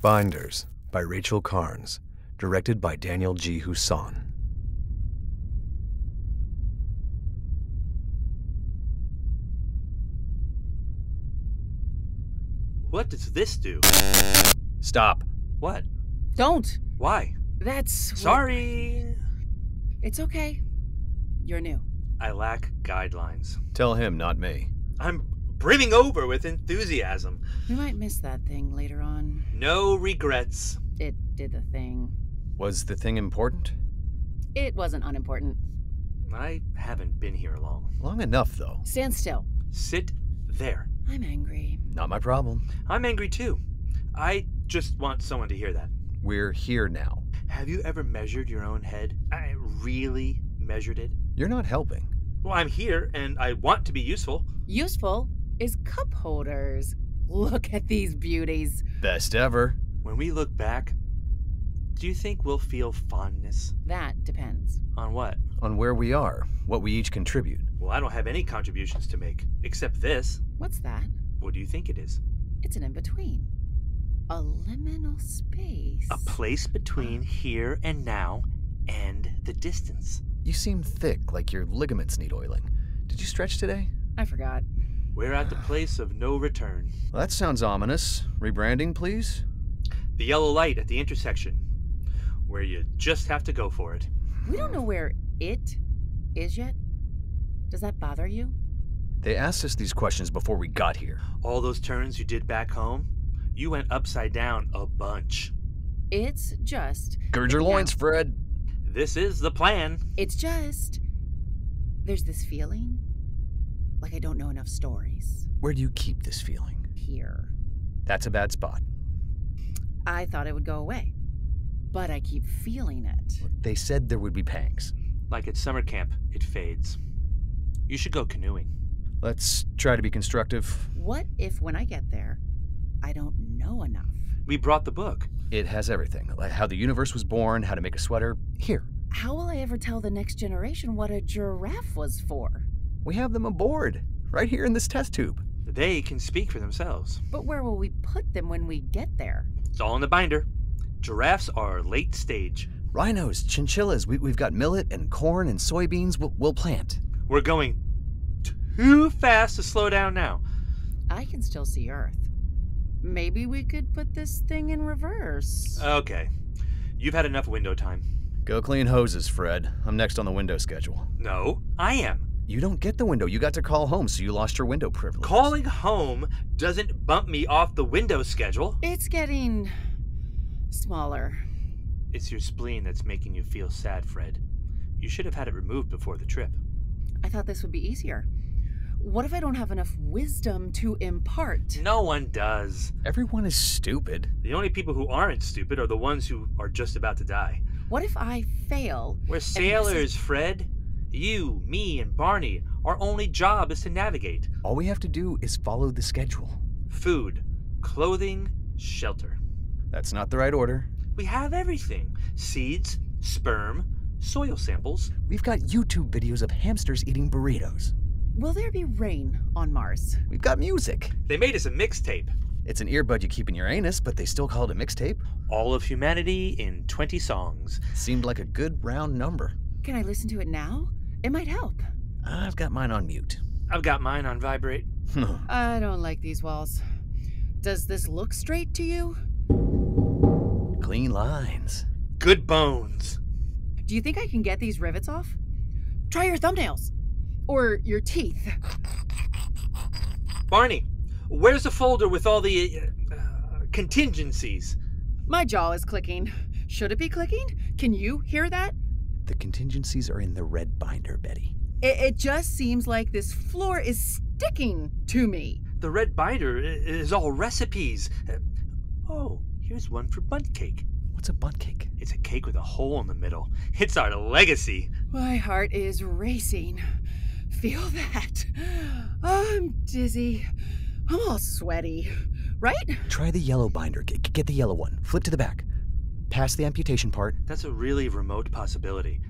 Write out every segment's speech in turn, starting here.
Binders by Rachael Carnes, directed by Daniel Gee Husson. What does this do? Stop. What? Don't. Why? That's. what- Sorry. It's okay. You're new. I lack guidelines. Tell him, not me. I'm brimming over with enthusiasm. We might miss that thing later on. No regrets. It did the thing. Was the thing important? It wasn't unimportant. I haven't been here long. Long enough, though. Stand still. Sit there. I'm angry. Not my problem. I'm angry too. I just want someone to hear that. We're here now. Have you ever measured your own head? I really measured it. You're not helping. Well, I'm here and I want to be useful. Useful is cup holders. Look at these beauties. Best ever. When we look back, do you think we'll feel fondness? That depends. On what? On where we are, what we each contribute. Well, I don't have any contributions to make, except this. What's that? What do you think it is? It's an in between. A liminal space. A place between here and now and the distance. You seem thick, like your ligaments need oiling. Did you stretch today? I forgot. We're at the place of no return. Well, that sounds ominous. Rebranding, please? The yellow light at the intersection, where you just have to go for it. We don't know where it is yet. Does that bother you? They asked us these questions before we got here. All those turns you did back home, you went upside down a bunch. It's just. Gird your loins, Fred. This is the plan. It's just. There's this feeling like I don't know enough stories. Where do you keep this feeling? Here. That's a bad spot. I thought it would go away, but I keep feeling it. They said there would be pangs. Like at summer camp, it fades. You should go canoeing. Let's try to be constructive. What if when I get there, I don't know enough? We brought the book. It has everything like how the universe was born, how to make a sweater. Here, How will I ever tell the next generation what a giraffe was for? We have them aboard, right here in this test tube. They can speak for themselves. But where will we put them when we get there? It's all in the binder. Giraffes are late stage. Rhinos, chinchillas, we, we've got millet and corn and soybeans we'll, we'll plant. We're going too fast to slow down now. I can still see Earth. Maybe we could put this thing in reverse. Okay. You've had enough window time. Go clean hoses, Fred. I'm next on the window schedule. No, I am. You don't get the window. You got to call home, so you lost your window privilege. Calling home doesn't bump me off the window schedule. It's getting smaller. It's your spleen that's making you feel sad, Fred. You should have had it removed before the trip. I thought this would be easier. What if I don't have enough wisdom to impart? No one does. Everyone is stupid. The only people who aren't stupid are the ones who are just about to die. What if I fail? We're this is- sailors, Fred. You, me, and Barney, our only job is to navigate. All we have to do is follow the schedule. Food, clothing, shelter. That's not the right order. We have everything seeds, sperm, soil samples. We've got YouTube videos of hamsters eating burritos. Will there be rain on Mars? We've got music. They made us a mixtape. It's an earbud you keep in your anus, but they still call it a mixtape. All of humanity in 20 songs. Seemed like a good round number. Can I listen to it now? It might help. I've got mine on mute. I've got mine on vibrate. I don't like these walls. Does this look straight to you? Clean lines. Good bones. Do you think I can get these rivets off? Try your thumbnails. Or your teeth. Barney, where's the folder with all the uh, uh, contingencies? My jaw is clicking. Should it be clicking? Can you hear that? The contingencies are in the red binder, Betty. It, it just seems like this floor is sticking to me. The red binder is all recipes. Uh, Oh, here's one for bundt cake. What's a butt cake? It's a cake with a hole in the middle. It's our legacy. My heart is racing. Feel that? I'm dizzy. I'm all sweaty. Right? Try the yellow binder. G- get the yellow one. Flip to the back. Past the amputation part. That's a really remote possibility.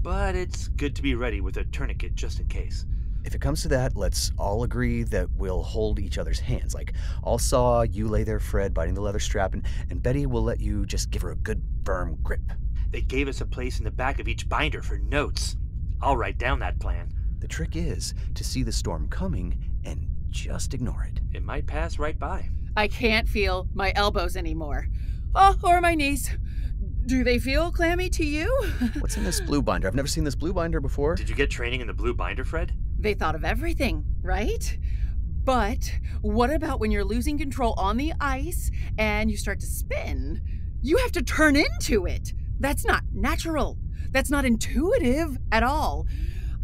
But it's good to be ready with a tourniquet just in case. If it comes to that, let's all agree that we'll hold each other's hands. Like, I'll saw, you lay there, Fred, biting the leather strap, and, and Betty will let you just give her a good, firm grip. They gave us a place in the back of each binder for notes. I'll write down that plan. The trick is to see the storm coming and just ignore it. It might pass right by. I can't feel my elbows anymore. Oh, or my knees. Do they feel clammy to you? What's in this blue binder? I've never seen this blue binder before. Did you get training in the blue binder, Fred? They thought of everything, right? But what about when you're losing control on the ice and you start to spin? You have to turn into it. That's not natural. That's not intuitive at all.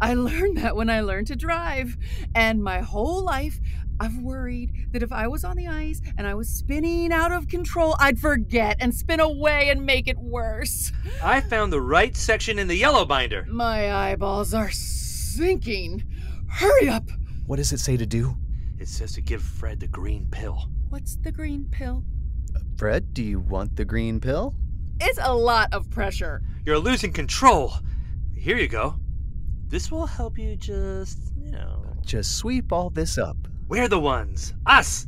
I learned that when I learned to drive. And my whole life, I've worried that if I was on the ice and I was spinning out of control, I'd forget and spin away and make it worse. I found the right section in the yellow binder. My eyeballs are sinking. Hurry up! What does it say to do? It says to give Fred the green pill. What's the green pill? Uh, Fred, do you want the green pill? It's a lot of pressure. You're losing control. Here you go. This will help you just, you know. Just sweep all this up. We're the ones. Us.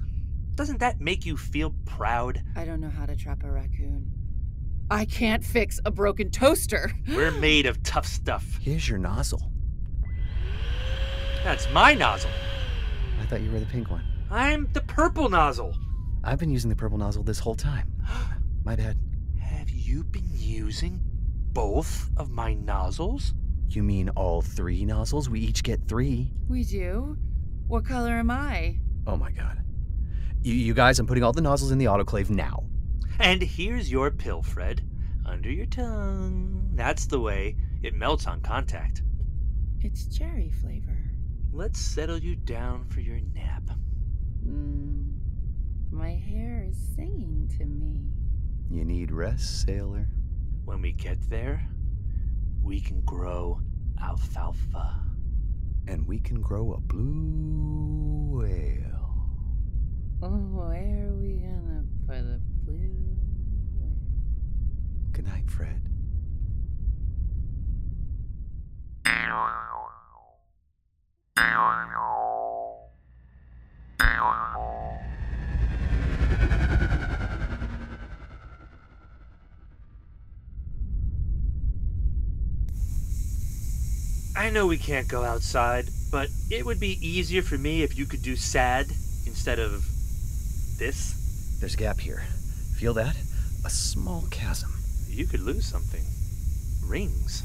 Doesn't that make you feel proud? I don't know how to trap a raccoon. I can't fix a broken toaster. We're made of tough stuff. Here's your nozzle. That's my nozzle. I thought you were the pink one. I'm the purple nozzle. I've been using the purple nozzle this whole time. My bad. Have you been using both of my nozzles? You mean all three nozzles? We each get three. We do? What color am I? Oh my god. You, you guys, I'm putting all the nozzles in the autoclave now. And here's your pill, Fred. Under your tongue. That's the way. It melts on contact. It's cherry flavor. Let's settle you down for your nap. Mm, my hair is singing to me. You need rest, sailor? When we get there, we can grow alfalfa. And we can grow a blue whale. Oh, where are we gonna put a blue? Whale? Good night, Fred. I know we can't go outside, but it would be easier for me if you could do sad instead of this. There's a gap here. Feel that? A small chasm. You could lose something. Rings.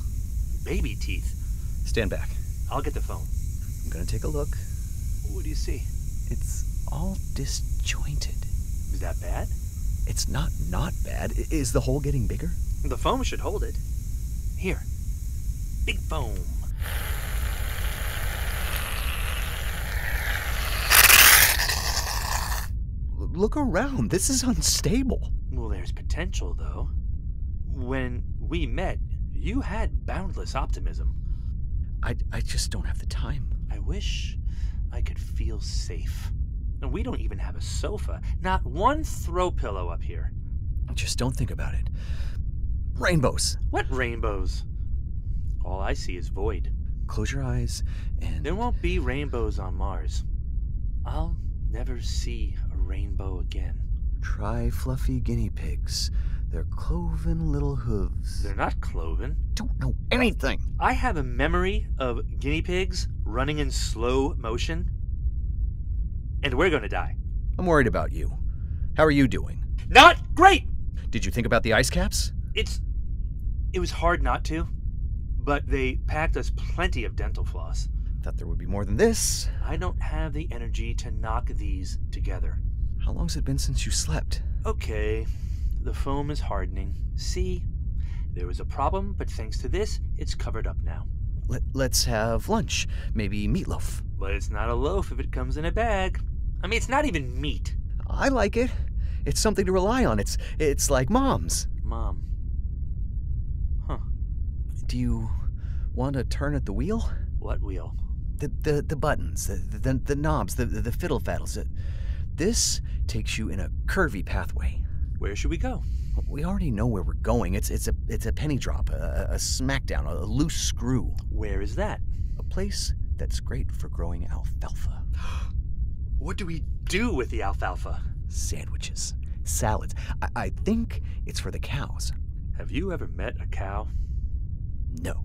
Baby teeth. Stand back. I'll get the phone. I'm gonna take a look. What do you see? It's all disjointed. Is that bad? It's not not bad. Is the hole getting bigger? The foam should hold it. Here. Big foam. Look around. This is unstable. Well, there's potential, though. When we met, you had boundless optimism. I, I just don't have the time. I wish I could feel safe. And we don't even have a sofa, not one throw pillow up here. Just don't think about it. Rainbows. What rainbows? All I see is void. Close your eyes and. There won't be rainbows on Mars. I'll never see a rainbow again. Try fluffy guinea pigs. They're cloven little hooves. They're not cloven. don't know anything. I have a memory of guinea pigs running in slow motion. And we're gonna die. I'm worried about you. How are you doing? Not great! Did you think about the ice caps? It's. It was hard not to, but they packed us plenty of dental floss. I thought there would be more than this. I don't have the energy to knock these together. How long's it been since you slept? Okay, the foam is hardening. See? There was a problem, but thanks to this, it's covered up now. Let, let's have lunch. Maybe meatloaf. But it's not a loaf if it comes in a bag. I mean, it's not even meat. I like it. It's something to rely on. It's it's like mom's. Mom. Huh. Do you want to turn at the wheel? What wheel? The the, the buttons, the, the the knobs, the the fiddle faddles. It, this takes you in a curvy pathway. Where should we go? We already know where we're going. It's it's a it's a penny drop, a, a smackdown, a loose screw, Where is that? a place that's great for growing alfalfa. What do we do with the alfalfa? Sandwiches, salads. I, I think it's for the cows. Have you ever met a cow? No.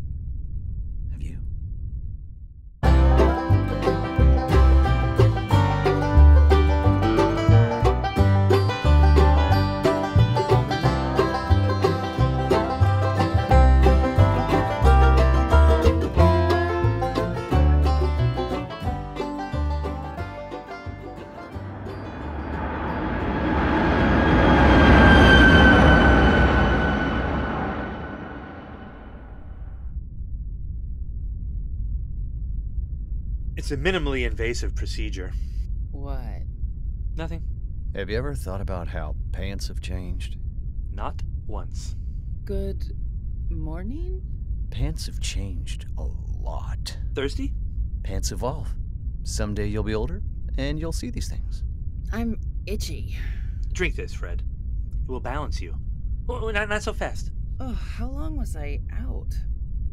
Minimally invasive procedure. What? Nothing. Have you ever thought about how pants have changed? Not once. Good morning? Pants have changed a lot. Thirsty? Pants evolve. Someday you'll be older and you'll see these things. I'm itchy. Drink this, Fred. It will balance you. Oh, not, not so fast. Oh, how long was I out?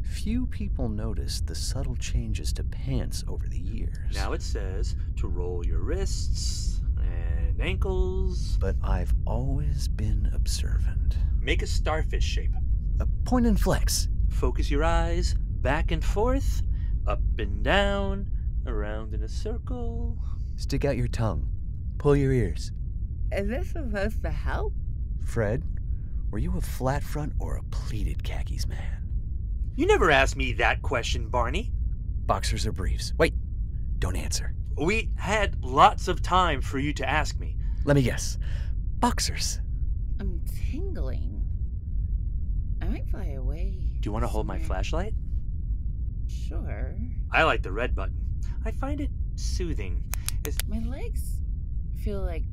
Few people notice the subtle changes to pants over the years. Now it says to roll your wrists and ankles. But I've always been observant. Make a starfish shape. A point and flex. Focus your eyes back and forth, up and down, around in a circle. Stick out your tongue. Pull your ears. Is this supposed to help? Fred, were you a flat front or a pleated khakis man? You never asked me that question, Barney. Boxers or briefs? Wait, don't answer. We had lots of time for you to ask me. Let me guess. Boxers. I'm tingling. I might fly away. Do you want to hold my flashlight? Sure. I like the red button. I find it soothing. It's, My legs feel like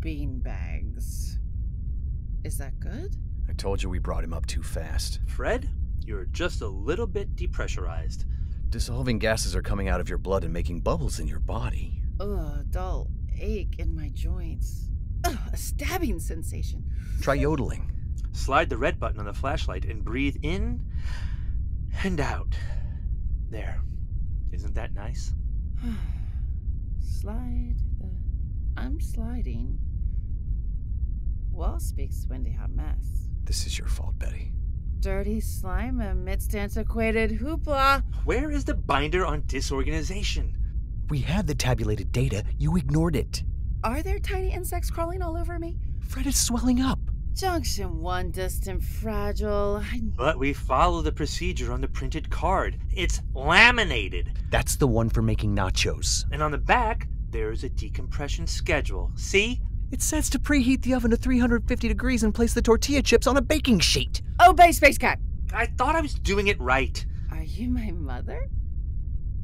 bean bags. Is that good? I told you we brought him up too fast. Fred, you're just a little bit depressurized. Dissolving gases are coming out of your blood and making bubbles in your body. Ugh, dull ache in my joints. Ugh, a stabbing sensation. Try yodeling. Slide the red button on the flashlight and breathe in and out. There. Isn't that nice? Slide the. I'm sliding. Wall speaks windy hot mess. This is your fault, Betty. Dirty slime amidst antiquated hoopla. Where is the binder on disorganization? We had the tabulated data. You ignored it. Are there tiny insects crawling all over me? Fred is swelling up. Junction one distant fragile. But we follow the procedure on the printed card. It's laminated. That's the one for making nachos. And on the back, there's a decompression schedule. See? It says to preheat the oven to 350 degrees and place the tortilla chips on a baking sheet. Oh, Obey, Space Cat! I thought I was doing it right. Are you my mother?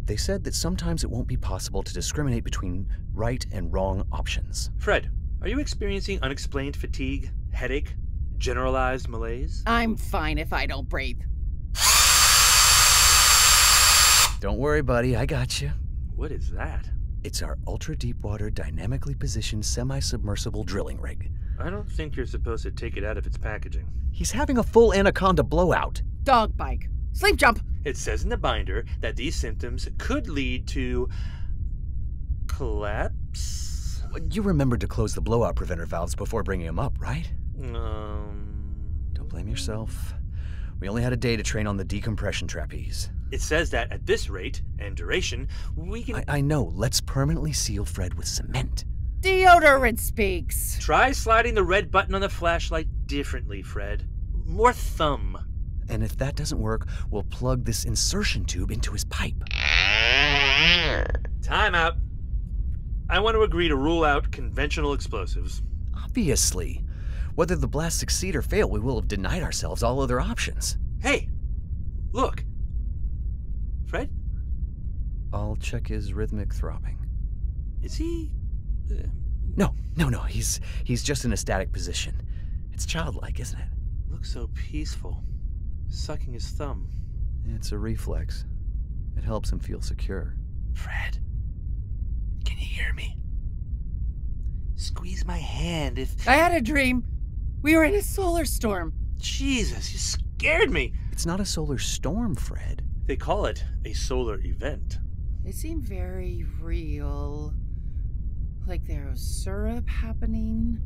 They said that sometimes it won't be possible to discriminate between right and wrong options. Fred, are you experiencing unexplained fatigue, headache, generalized malaise? I'm fine if I don't breathe. Don't worry, buddy, I got you. What is that? It's our ultra deep water, dynamically positioned, semi submersible drilling rig. I don't think you're supposed to take it out of its packaging. He's having a full anaconda blowout. Dog bike. Sleep jump. It says in the binder that these symptoms could lead to collapse. You remembered to close the blowout preventer valves before bringing him up, right? Um, Don't blame yourself. We only had a day to train on the decompression trapeze. It says that at this rate and duration, we can I, I know. Let's permanently seal Fred with cement. Deodorant speaks. try sliding the red button on the flashlight differently, Fred. More thumb. And if that doesn't work, we'll plug this insertion tube into his pipe. Time out. I want to agree to rule out conventional explosives. Obviously. Whether the blast succeed or fail, we will have denied ourselves all other options. Hey, look. Fred, I'll check his rhythmic throbbing. is he. Uh, No, no, no. He's he's just in a static position. It's childlike, isn't it? looks so peaceful. Sucking his thumb. It's a reflex. It helps him feel secure. Fred, can you hear me? Squeeze my hand if. I had a dream. We were in a solar storm. Jesus, you scared me. It's not a solar storm, Fred. They call it a solar event. It seemed very real. Like there was syrup happening.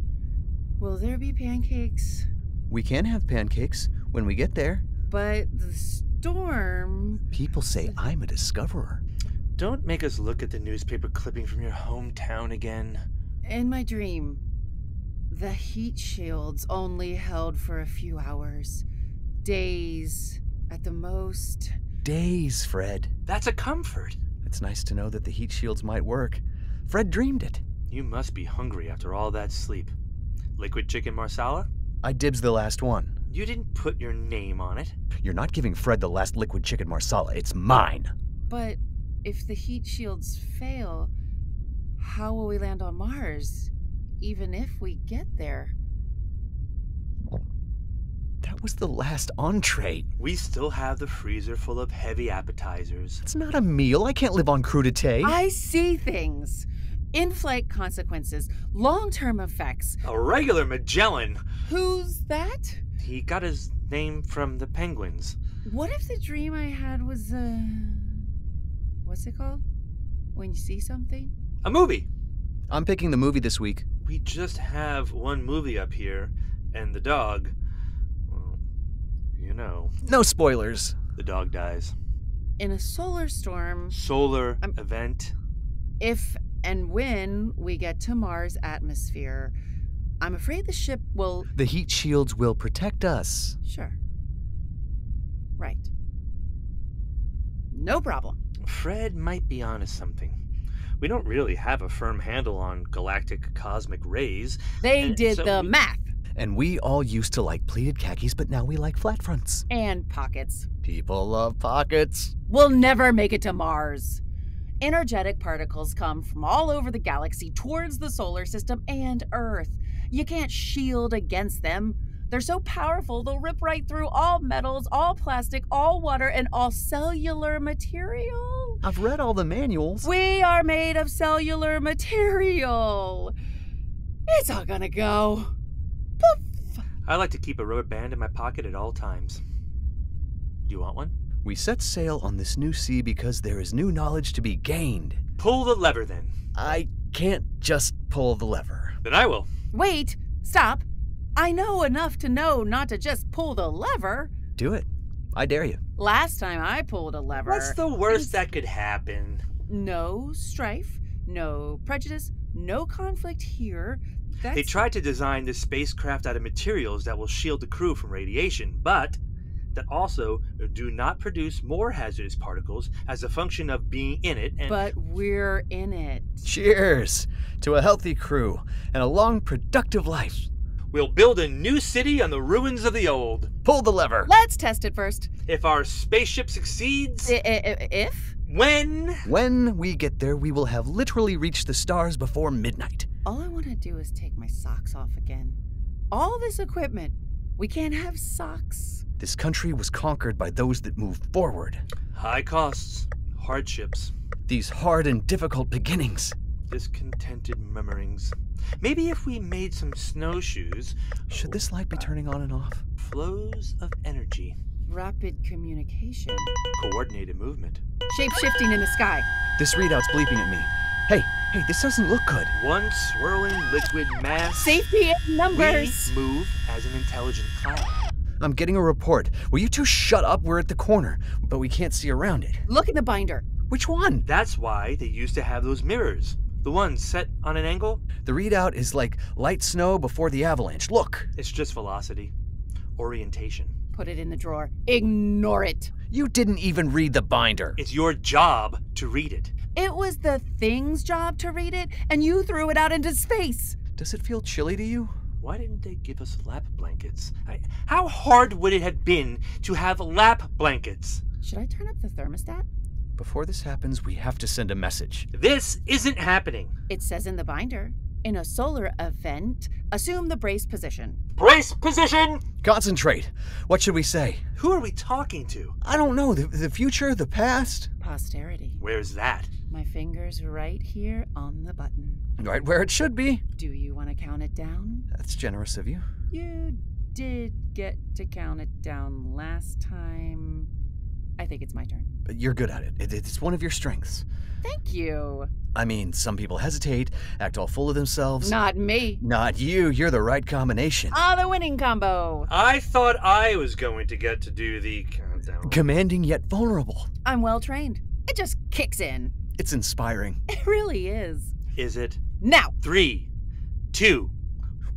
Will there be pancakes? We can have pancakes when we get there. But the storm. People say I'm a discoverer. Don't make us look at the newspaper clipping from your hometown again. In my dream, the heat shields only held for a few hours. Days at the most. Days, Fred. That's a comfort. It's nice to know that the heat shields might work. Fred dreamed it. You must be hungry after all that sleep. Liquid chicken marsala? I dibs the last one. You didn't put your name on it. You're not giving Fred the last liquid chicken marsala. It's mine. But if the heat shields fail, how will we land on Mars? Even if we get there. That was the last entree. We still have the freezer full of heavy appetizers. It's not a meal. I can't live on crudité. I see things. In flight consequences, long term effects. A regular Magellan. Who's that? He got his name from the penguins. What if the dream I had was, uh. What's it called? When you see something? A movie. I'm picking the movie this week. We just have one movie up here, and the dog. Well, you know, No spoilers. the dog dies. In a solar storm, Solar I'm- event. if and when we get to Mars' atmosphere, I'm afraid the ship will. The heat shields will protect us. Sure. Right. No problem. Fred might be onto something. We don't really have a firm handle on galactic cosmic rays. They Uh, did so the we- math And we all used to like pleated khakis, but now we like flat fronts. and pockets. People love pockets. We'll never make it to Mars. Energetic particles come from all over the galaxy towards the solar system and Earth. You can't shield against them. They're so powerful, they'll rip right through all metals, all plastic, all water, and all cellular material. I've read all the manuals. We are made of cellular material. It's all gonna go. Poof. I like to keep a rubber band in my pocket at all times. Do you want one? We set sail on this new sea because there is new knowledge to be gained. Pull the lever then. I can't just pull the lever. Then I will. Wait, stop. I know enough to know not to just pull the lever. Do it. I dare you. Last time I pulled a lever. What's the worst that could happen? No strife, no prejudice, no conflict here. That's They tried to design this spacecraft out of materials that will shield the crew from radiation, but that also do not produce more hazardous particles as a function of being in it and But we're in it. Cheers to a healthy crew and a long, productive life. we'll build a new city on the ruins of the old. Pull the lever. Let's test it first. If our spaceship succeeds, I- I- I- if? when When we get there, we will have literally reached the stars before midnight. All I want to do is take my socks off again. All this equipment. We can't have socks. This country was conquered by those that move forward. high costs, hardships, These hard and difficult beginnings. discontented murmurings. Maybe if we made some snowshoes, Should this light be uh, turning on and off? flows of energy, Rapid communication. coordinated movement. Shape shifting in the sky. This readout's bleeping at me. Hey, hey, this doesn't look good. One swirling liquid mass. Safety in numbers. We move as an intelligent cloud. I'm getting a report. Will you two shut up? We're at the corner, but we can't see around it. Look at the binder. Which one? That's why they used to have those mirrors. The ones set on an angle, The readout is like light snow before the avalanche. Look, it's just velocity, orientation. Put it in the drawer. Ignore it. you didn't even read the binder. It's your job to read it. It was the thing's job to read it, and you threw it out into space. Does it feel chilly to you? Why didn't they give us lap blankets? I, how hard would it have been to have lap blankets? Should I turn up the thermostat? Before this happens, we have to send a message. This isn't happening. It says in the binder. In a solar event, assume the brace position. Brace position! Concentrate. What should we say? Who are we talking to? I don't know. The, the future, the past? Posterity. Where's that? My finger's right here on the button. Right where it should be. Do you want to count it down? That's generous of you. You did get to count it down last time. I think it's my turn. But you're good at it. it. It's one of your strengths. Thank you. I mean, some people hesitate, act all full of themselves. Not me. Not you. You're the right combination. Ah, the winning combo. I thought I was going to get to do the countdown. Commanding yet vulnerable. I'm well trained. It just kicks in. It's inspiring. It really is. Is it? Now. Three, two.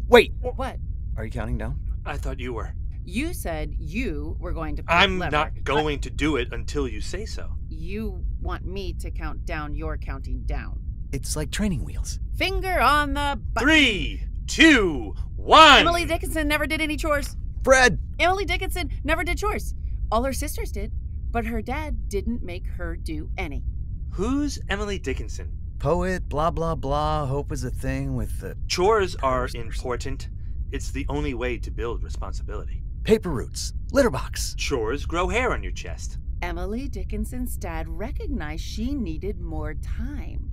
Wait, What? are you counting down? I thought you were. You said you were going to pull I'm lever. not going to do it until you say so. You want me to count down, you're counting down. It's like training wheels. Finger on the button. Three, two, one. Emily Dickinson never did any chores. Fred! Emily Dickinson never did chores. All her sisters did, but her dad didn't make her do any. Who's Emily Dickinson? Poet, blah, blah, blah. Hope is a thing with the Chores are important. It's the only way to build responsibility. paper roots, litter box. Chores grow hair on your chest. Emily Dickinson's dad recognized she needed more time,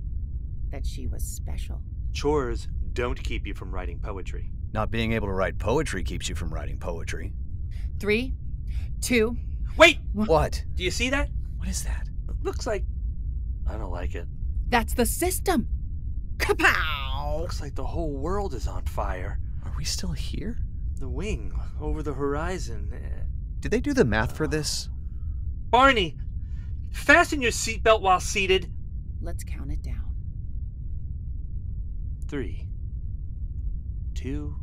that she was special. Chores don't keep you from writing poetry. Not being able to write poetry keeps you from writing poetry. Three, two, Wait! What? Do you see that? What is that? Looks like. I don't like it. that's the system. Kapow! Looks like the whole world is on fire. Are we still here? The wing over the horizon. Did they do the math for this? Barney, fasten your seatbelt while seated. Let's count it down. Three, two.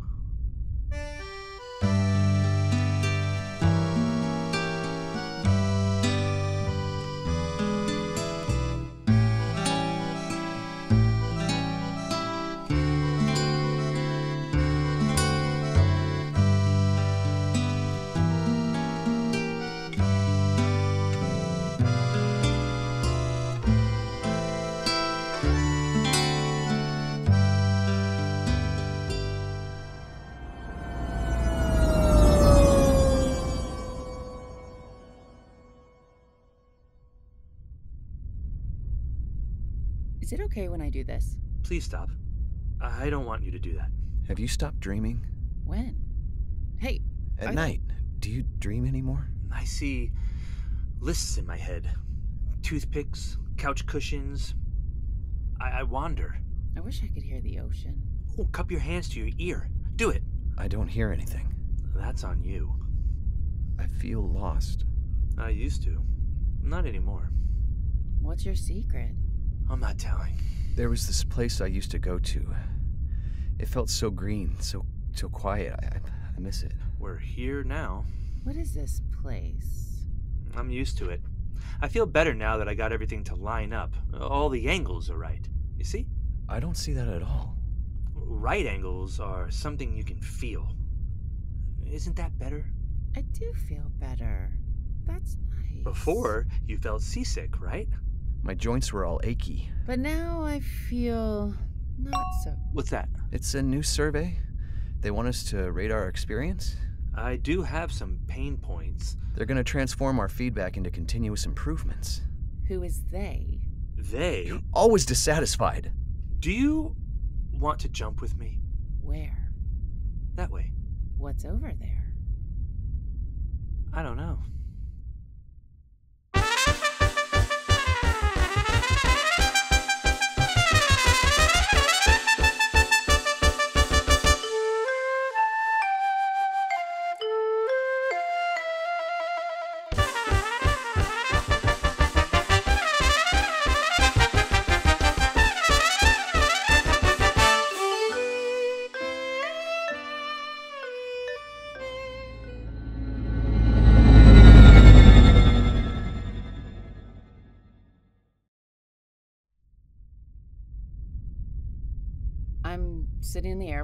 Is it okay when I do this? Please stop. I don't want you to do that. Have you stopped dreaming? When? Hey, At I- night, do you dream anymore? I see lists in my head toothpicks, couch cushions. I, I wander. I wish I could hear the ocean. Oh, cup your hands to your ear. Do it. I don't hear anything. That's on you. I feel lost. I used to. Not anymore. What's your secret? I'm not telling. There was this place I used to go to. It felt so green, so so quiet. I, I, I miss it. We're here now. What is this place? I'm used to it. I feel better now that I got everything to line up. All the angles are right. You see? I don't see that at all. Right angles are something you can feel. Isn't that better? I do feel better. That's nice. Before, you felt seasick, right? My joints were all achy. But now I feel not so. What's that? It's a new survey. They want us to rate our experience. I do have some pain points. They're going to transform our feedback into continuous improvements. Who is they? They. Always dissatisfied. Do you want to jump with me? Where? That way. What's over there? I don't know.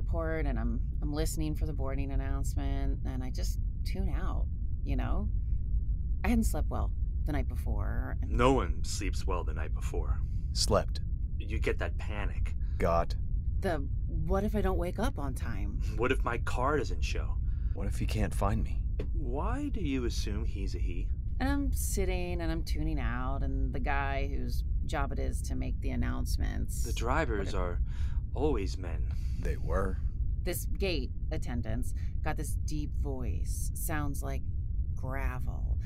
Airport and I'm I'm listening for the boarding announcement and I just tune out, you know? I hadn't slept well the night before. and No one sleeps well the night before. Slept. You get that panic. Got. The what if I don't wake up on time? What if my car doesn't show? What if he can't find me? Why do you assume he's a he? And I'm sitting and I'm tuning out and the guy whose job it is to make the announcements. The drivers Whatever. are always men. They were. this gate attendant's got this deep voice sounds like gravel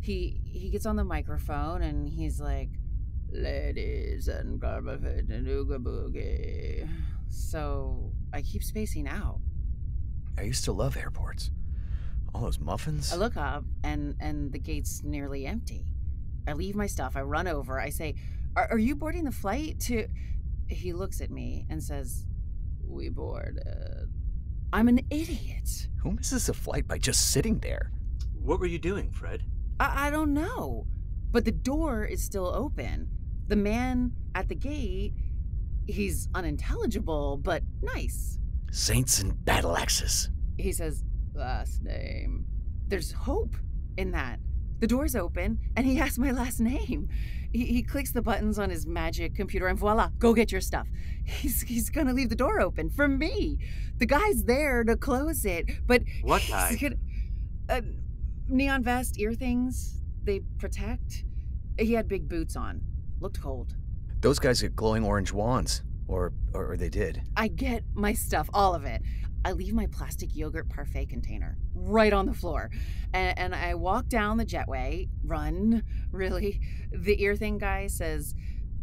he he gets on the microphone and he's like Ladies and Garbafit and Ooga Boogie. So I keep spacing out. I used to love airports. All those muffins. I look up and and the gate's nearly empty. I leave my stuff. I run over. I say, "Are, are you boarding the flight to?" He looks at me and says, "We boarded." I'm an idiot. Who misses a flight by just sitting there? What were you doing, Fred? I, I don't know, but the door is still open. The man at the gate, he's unintelligible but nice. Saints and battle axes. He says, last name. There's hope in that. The door's open, and he asks my last name. He, he clicks the buttons on his magic computer, and voila, go get your stuff. He's, he's gonna leave the door open for me. The guy's there to close it, but. What he's guy? Gonna, uh, neon vest, ear things, they protect. He had big boots on, looked cold. Those guys get glowing orange wands. Or, or, or they did. I get my stuff, all of it. I leave my plastic yogurt parfait container right on the floor. And, and I walk down the jetway, run, really. The ear thing guy says,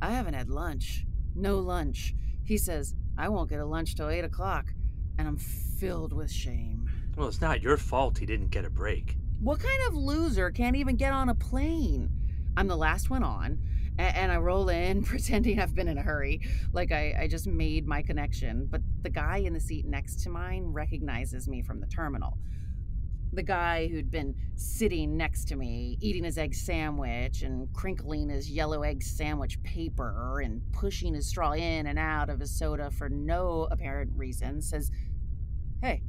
I haven't had lunch. No lunch. He says, I won't get a lunch till 8 o'clock. And I'm filled with shame. Well, it's not your fault he didn't get a break. What kind of loser can't even get on a plane? I'm the last one on, a- and I roll in pretending I've been in a hurry, like I, I just made my connection. But the guy in the seat next to mine recognizes me from the terminal. The guy who'd been sitting next to me, eating his egg sandwich and crinkling his yellow egg sandwich paper and pushing his straw in and out of his soda for no apparent reason, says, Hey,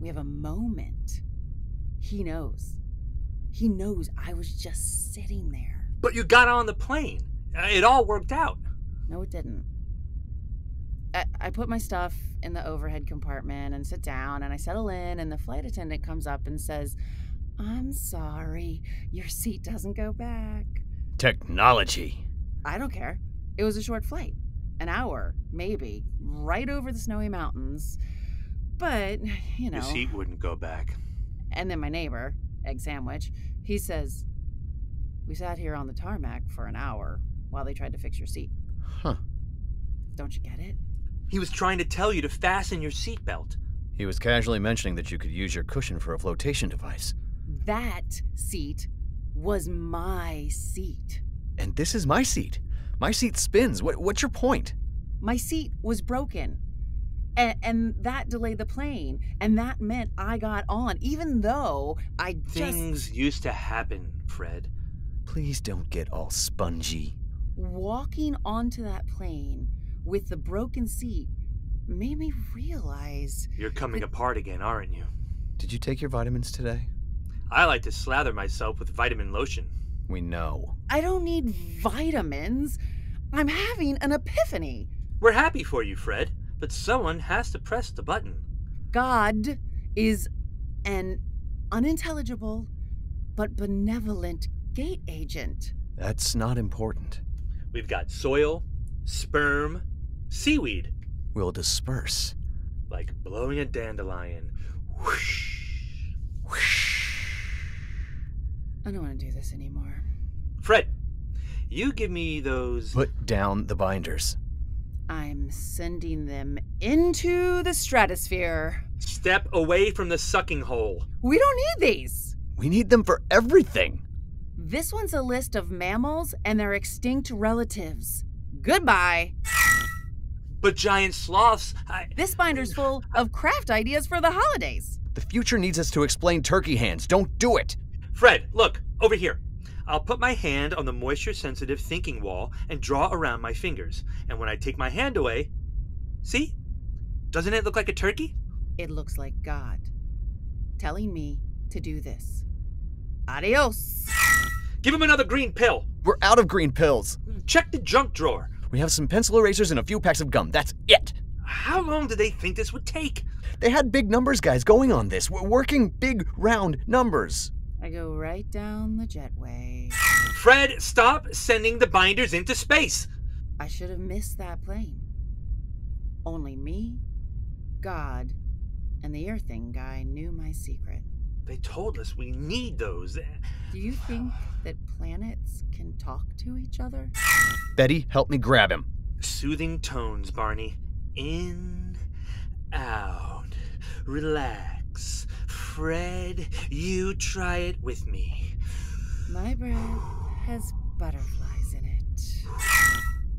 we have a moment. He knows. He knows I was just sitting there. But you got on the plane. Uh, It all worked out. No, it didn't. I, I put my stuff in the overhead compartment and sit down and I settle in, and the flight attendant comes up and says, I'm sorry, your seat doesn't go back. Technology. I don't care. It was a short flight. An hour, maybe, right over the snowy mountains. But, you know. Your seat wouldn't go back. And then my neighbor, Egg Sandwich, he says, We sat here on the tarmac for an hour while they tried to fix your seat. Huh. Don't you get it? He was trying to tell you to fasten your seatbelt. He was casually mentioning that you could use your cushion for a flotation device. That seat was my seat. And this is my seat. My seat spins. What, what's your point? My seat was broken. And, and that delayed the plane. And that meant I got on, even though I just. Things used to happen, Fred. Please don't get all spongy. Walking onto that plane with the broken seat made me realize You're coming apart again, aren't you? Did you take your vitamins today? I like to slather myself with vitamin lotion. We know. I don't need vitamins. I'm having an epiphany. We're happy for you, Fred, but someone has to press the button. God is an unintelligible but benevolent gate agent. That's not important. We've got soil, sperm, seaweed, We'll disperse. like blowing a dandelion. Whoosh. I don't want to do this anymore. Fred, you give me those. Put down the binders. I'm sending them into the stratosphere. Step away from the sucking hole. We don't need these. We need them for everything. This one's a list of mammals and their extinct relatives. Goodbye. But giant sloths, I. This binder's full of craft ideas for the holidays. The future needs us to explain turkey hands. Don't do it. Fred, look, over here. I'll put my hand on the moisture sensitive thinking wall and draw around my fingers. And when I take my hand away, see? Doesn't it look like a turkey? It looks like God telling me to do this. Adios. Give him another green pill. We're out of green pills. Hmm. Check the junk drawer. We have some pencil erasers and a few packs of gum. That's it. How long did they think this would take? They had big numbers guys going on this. We're working big round numbers. I go right down the jetway. Fred, stop sending the binders into space. I should have missed that plane. Only me, God, and the earthing guy knew my secret. They told us we need those. Do you think that planets can talk to each other? Betty, help me grab him. Soothing tones, Barney. In, out. Relax. Fred, you try it with me. My breath has butterflies in it.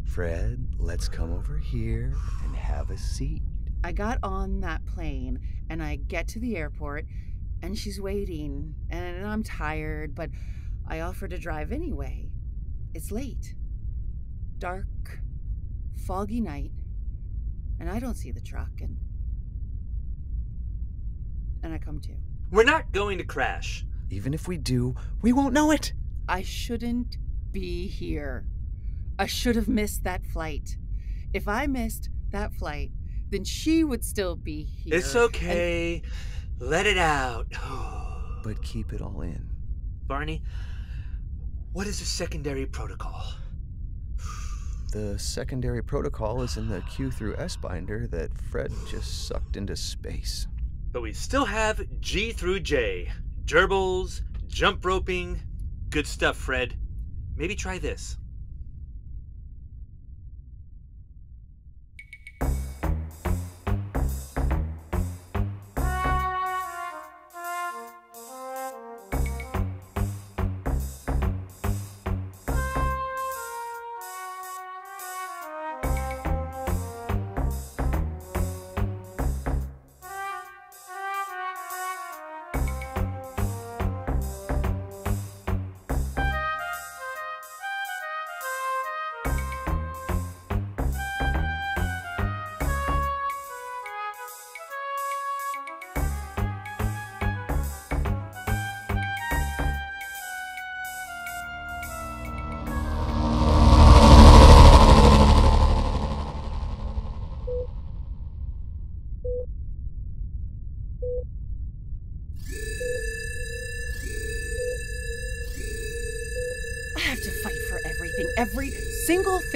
Fred, let's come over here and have a seat. I got on that plane and I get to the airport and she's waiting and I'm tired, but I offer to drive anyway. It's late. Dark, foggy night, and I don't see the truck and and I come to. We're not going to crash. Even if we do, we won't know it. I shouldn't be here. I should have missed that flight. If I missed that flight, then she would still be here. It's okay. Let it out. But keep it all in. Barney, what is a secondary protocol? The secondary protocol is in the Q through S binder that Fred just sucked into space. But we still have G through J. Gerbils, jump roping. Good stuff, Fred. Maybe try this.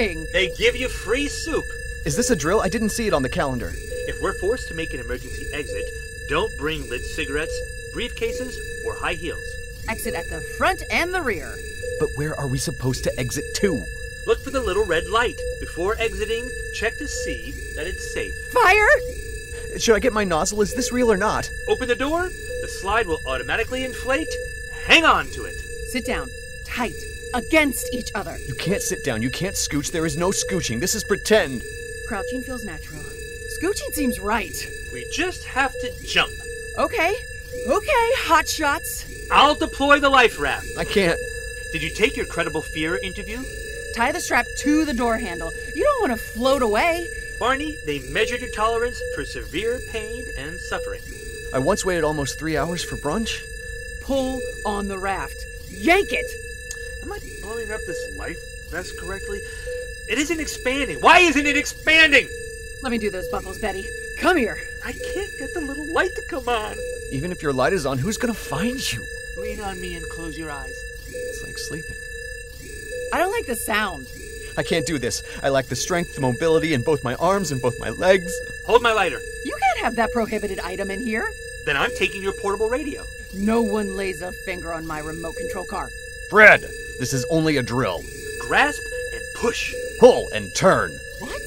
Single thing. They give you free soup. Is this a drill? I didn't see it on the calendar. If we're forced to make an emergency exit, don't bring lit cigarettes, briefcases, or high heels. Exit at the front and the rear. But where are we supposed to exit to? Look for the little red light. Before exiting, check to see that it's safe. Fire! Should I get my nozzle? Is this real or not? Open the door, the slide will automatically inflate. Hang on to it. Sit down, tight, against each other. You can't sit down. You can't scooch. There is no scooching. This is pretend. Crouching feels natural. Scooching seems right. We just have to jump. Okay, okay, hot shots. I'll deploy the life raft. I can't. Did you take your credible fear interview? Tie the strap to the door handle. You don't want to float away. Barney, they measured your tolerance for severe pain and suffering. I once waited almost three hours for brunch. Pull on the raft. Yank it. Am I blowing up this life vest correctly? It isn't expanding. Why isn't it expanding? Let me do those buckles, Betty. Come here. I can't get the little light to come on. Even if your light is on, who's gonna find you? Lean on me and close your eyes. It's like sleeping. I don't like the sound. I can't do this. I lack the strength, the mobility in both my arms and both my legs. Hold my lighter. You can't have that prohibited item in here. Then I'm taking your portable radio. No one lays a finger on my remote control car. Fred, this is only a drill. Grasp and push. Pull and turn. What?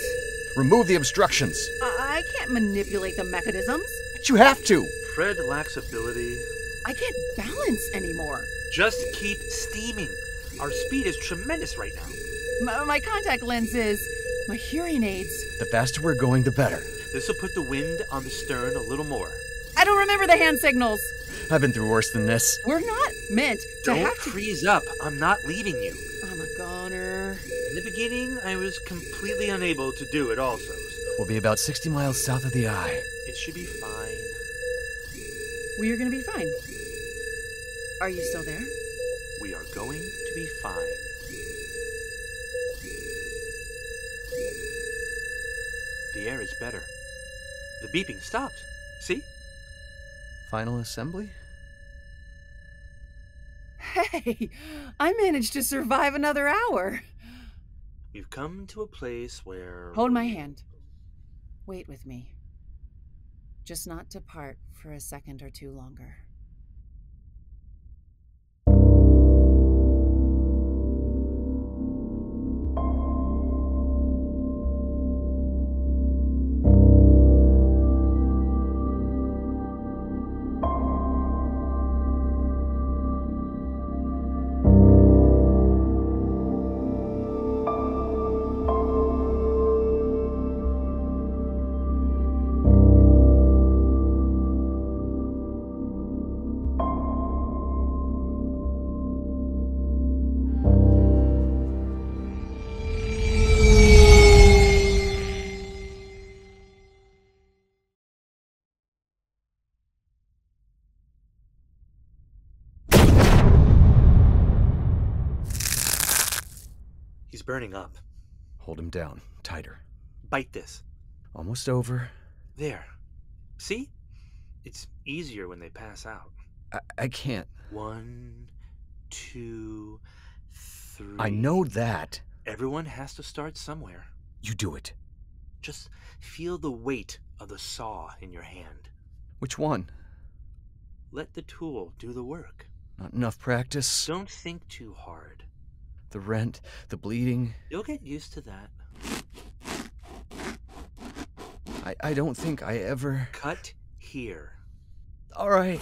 Remove the obstructions. I, I can't manipulate the mechanisms. But you have to. Fred lacks ability. I can't balance anymore. Just keep steaming. Our speed is tremendous right now. My, my contact lenses, my hearing aids. The faster we're going, the better. This will put the wind on the stern a little more. I don't remember the hand signals. I've been through worse than this. We're not meant to Don't have to. freeze up. I'm not leaving you. I'm a goner. In the beginning, I was completely unable to do it also. We'll be about 60 miles south of the eye. It should be fine. We are gonna be fine. Are you still there? We are going to be fine. The air is better. The beeping stopped. See? Final assembly? Hey, I managed to survive another hour. We've come to a place where. Hold my hand. Wait with me. Just not to part for a second or two longer. Burning up. Hold him down. Tighter. Bite this. Almost over. There. See? It's easier when they pass out. I, I can't. One, two, three. I know that. Everyone has to start somewhere. You do it. Just feel the weight of the saw in your hand. Which one? Let the tool do the work. Not enough practice. Don't think too hard. The rent, the bleeding. You'll get used to that. I, I don't think I ever. Cut here. All right.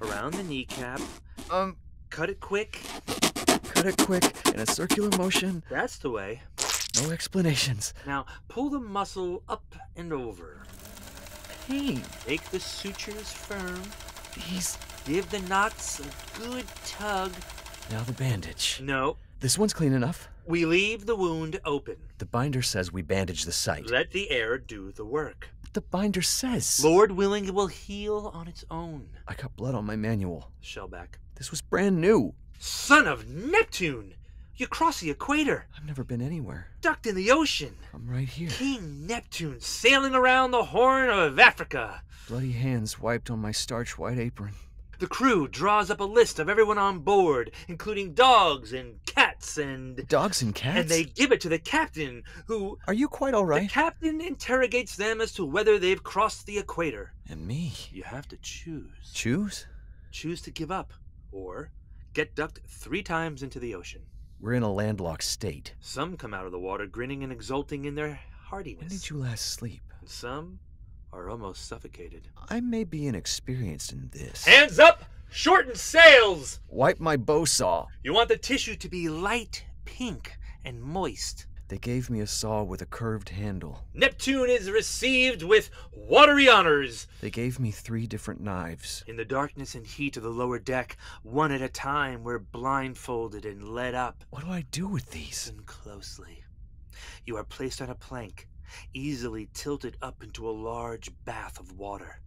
Around the kneecap. Um, Cut it quick. cut it quick in a circular motion. That's the way. No explanations. Now pull the muscle up and over. Pain. Make the sutures firm. These. Give the knots a good tug. Now the bandage. No, This one's clean enough. we leave the wound open. The binder says we bandage the site. Let the air do the work. The binder says. Lord willing, it will heal on its own. I got blood on my manual. Shellback. This was brand new. Son of Neptune! You crossed the equator, I've never been anywhere. ducked in the ocean. I'm right here. King Neptune sailing around the Horn of Africa. Bloody hands wiped on my starch white apron. The crew draws up a list of everyone on board, including dogs and cats, and Dogs and cats? and they give it to the captain, who Are you quite all right? the captain interrogates them as to whether they've crossed the equator. and me. You have to choose. Choose? Choose to give up, or get ducked three times into the ocean. We're in a landlocked state. Some come out of the water grinning and exulting in their hardiness. When did you last sleep? And some are almost suffocated. I may be inexperienced in this. Hands up! Shorten sails! Wipe my bow saw. You want the tissue to be light pink and moist. They gave me a saw with a curved handle. Neptune is received with watery honors. They gave me three different knives. In the darkness and heat of the lower deck, one at a time, we're blindfolded and led up. What do I do with these? Listen closely. You are placed on a plank, easily tilted up into a large bath of water.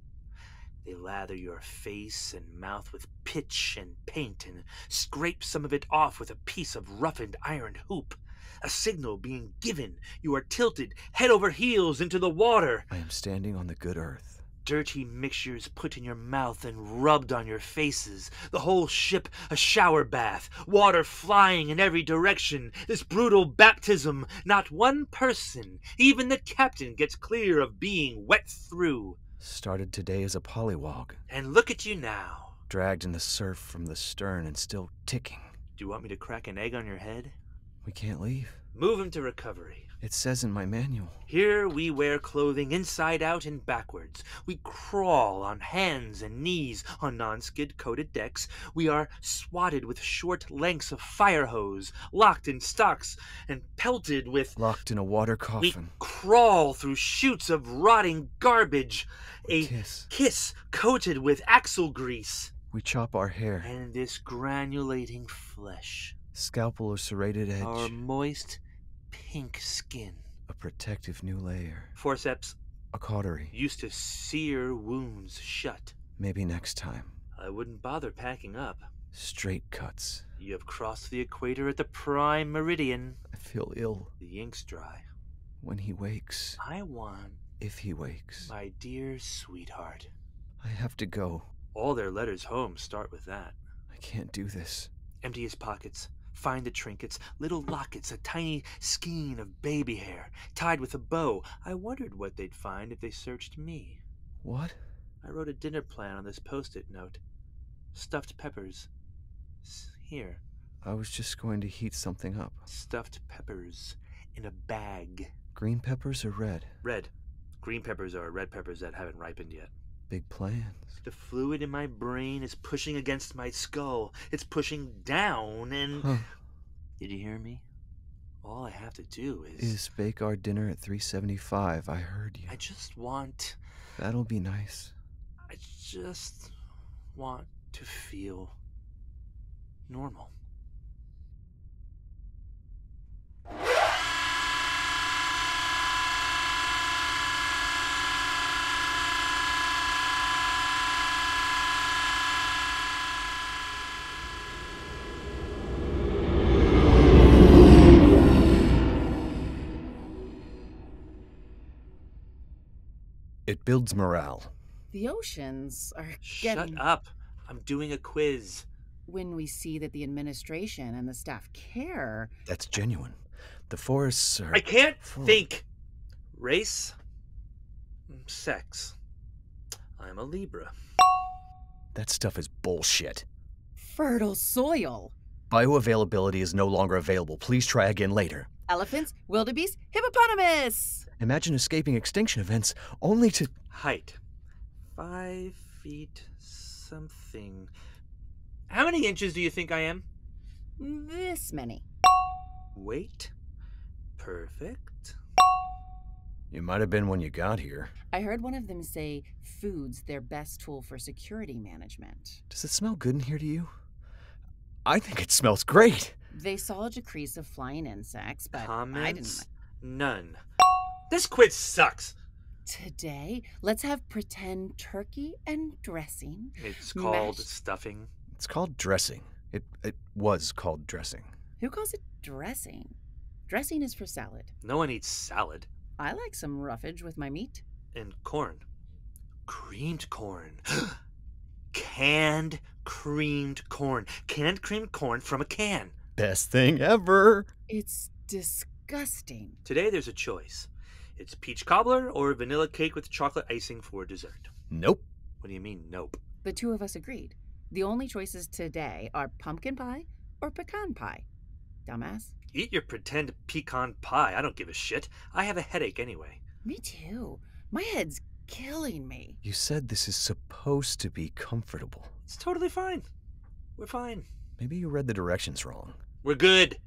They lather your face and mouth with pitch and paint and scrape some of it off with a piece of roughened iron hoop. A signal being given, you are tilted head over heels into the water. I am standing on the good earth. Dirty mixtures put in your mouth and rubbed on your faces. The whole ship a shower bath, water flying in every direction. This brutal baptism, not one person, even the captain, gets clear of being wet through. Started today as a pollywog. And look at you now. Dragged in the surf from the stern and still ticking. Do you want me to crack an egg on your head? We can't leave. Move him to recovery. It says in my manual. Here we wear clothing inside out and backwards. We crawl on hands and knees on non skid coated decks. We are swatted with short lengths of fire hose, locked in stocks, and pelted with. Locked in a water coffin. We crawl through chutes of rotting garbage. A Kiss. kiss coated with axle grease. We chop our hair. And this granulating flesh. Scalpel or serrated edge. Our moist pink skin. A protective new layer. Forceps A cautery. used to sear wounds shut. Maybe next time. I wouldn't bother packing up. Straight cuts. You have crossed the equator at the prime meridian. I feel ill. The ink's dry. When he wakes. I want If he wakes. my dear sweetheart. I have to go. All their letters home start with that. I can't do this. Empty his pockets. Find the trinkets, little lockets, a tiny skein of baby hair, tied with a bow. I wondered what they'd find if they searched me. What? I wrote a dinner plan on this post it note. Stuffed peppers. S- Here. I was just going to heat something up. Stuffed peppers in a bag. Green peppers or red? Red. Green peppers are red peppers that haven't ripened yet. Big plans. The fluid in my brain is pushing against my skull. It's pushing down, and. Huh. Did you hear me? All I have to do is. Is bake our dinner at 375. I heard you. I just want. That'll be nice. I just want to feel normal. Builds morale. The oceans are getting... Shut up. I'm doing a quiz. When we see that the administration and the staff care, That's genuine. The forests are. I can't full- think. Race? Sex. I'm a Libra. That stuff is bullshit. fertile soil, Bioavailability is no longer available. Please try again later. Elephants, wildebeest, hippopotamus. Imagine escaping extinction events only to. Height. Five feet something. How many inches do you think I am? This many. Weight? Perfect. You might have been when you got here. I heard one of them say food's their best tool for security management. Does it smell good in here to you? I think it smells great. They saw a decrease of flying insects, but I didn't. None. This quiz sucks. Today, let's have pretend turkey and dressing. It's called Mashed. stuffing. It's called dressing. It it was called dressing. Who calls it dressing? Dressing is for salad. No one eats salad. I like some roughage with my meat. And corn. Creamed corn. Canned creamed corn. Canned creamed corn from a can. Best thing ever. It's disgusting. Today there's a choice. It's peach cobbler or vanilla cake with chocolate icing for dessert. Nope. What do you mean, nope? The two of us agreed. The only choices today are pumpkin pie or pecan pie. Dumbass. Eat your pretend pecan pie. I don't give a shit. I have a headache anyway. Me too. My head's killing me. You said this is supposed to be comfortable. It's totally fine. We're fine. Maybe you read the directions wrong. We're good.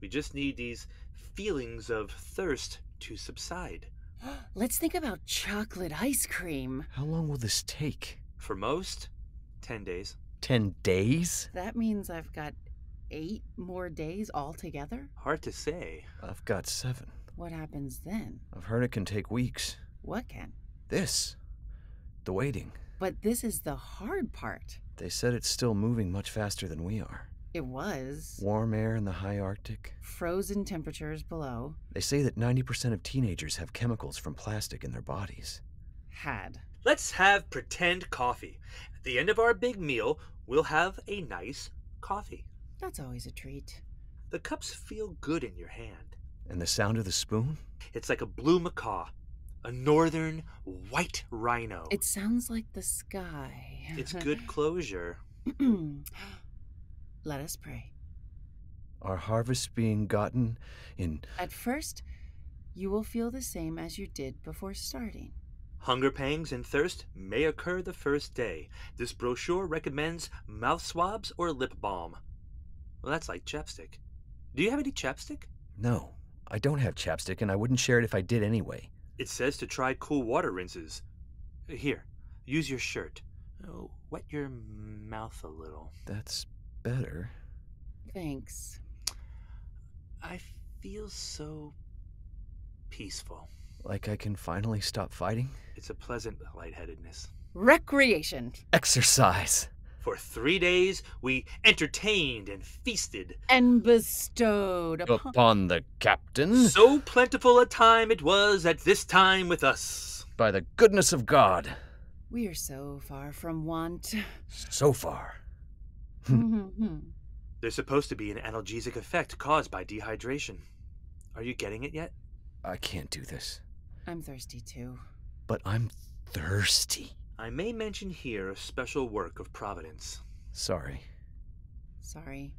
We just need these feelings of thirst to subside. Let's think about chocolate ice cream. How long will this take? For most, 10 days. Ten days? That means I've got eight more days altogether? Hard to say. I've got seven. What happens then? I've heard it can take weeks. What can? This. The waiting. But this is the hard part. They said it's still moving much faster than we are. It was. Warm air in the high Arctic. Frozen temperatures below. They say that 90% of teenagers have chemicals from plastic in their bodies. Had. Let's have pretend coffee. At the end of our big meal, we'll have a nice coffee. That's always a treat. The cups feel good in your hand. And the sound of the spoon? It's like a blue macaw, a northern white rhino. It sounds like the sky. It's good closure. Let us pray. Our harvest being gotten in. At first, you will feel the same as you did before starting. Hunger pangs and thirst may occur the first day. This brochure recommends mouth swabs or lip balm. Well, that's like chapstick. Do you have any chapstick? No, I don't have chapstick and I wouldn't share it if I did anyway. It says to try cool water rinses. Here, use your shirt. Oh, wet your mouth a little. That's better. Thanks. I feel so peaceful. Like I can finally stop fighting? It's a pleasant lightheadedness. Recreation. Exercise! For three days, we entertained and feasted. And bestowed upon. Upon the captain, So plentiful a time it was at this time with us. by the goodness of God, We are so far from want. so far. Mm-hmm, hmm. There's supposed to be an analgesic effect caused by dehydration. Are you getting it yet? I can't do this. I'm thirsty too. But I'm thirsty. I may mention here a special work of Providence. Sorry. Sorry.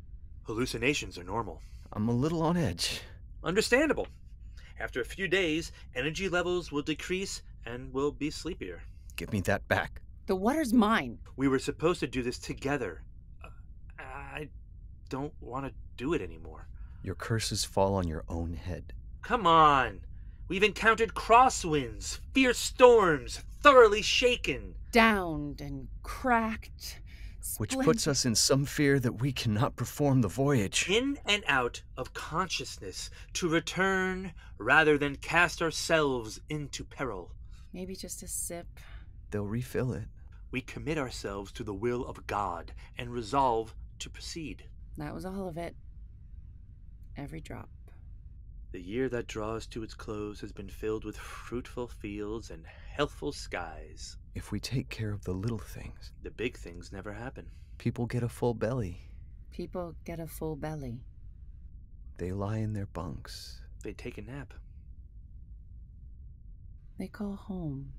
Hallucinations are normal. I'm a little on edge. Understandable. After a few days, energy levels will decrease and we'll be sleepier. Give me that back. The water's mine. We were supposed to do this together. I don't want to do it anymore. Your curses fall on your own head. Come on! We've encountered crosswinds, fierce storms, thoroughly shaken. Downed and cracked. Which puts us in some fear that we cannot perform the voyage. In and out of consciousness to return rather than cast ourselves into peril. Maybe just a sip. They'll refill it. We commit ourselves to the will of God and resolve to proceed. That was all of it. Every drop. The year that draws to its close has been filled with fruitful fields and healthful skies. If we take care of the little things, The big things never happen. people get a full belly. People get a full belly. They lie in their bunks. They take a nap. They call home.